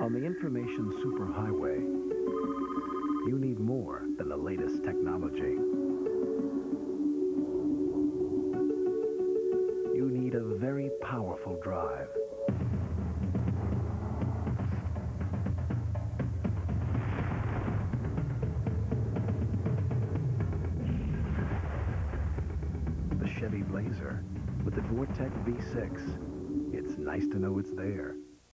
On the information superhighway, you need more than the latest technology. You need a very powerful drive. The Chevy Blazer with the Vortec V6. It's nice to know it's there.